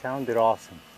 sounded awesome.